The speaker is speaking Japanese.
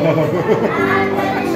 ハハハハ!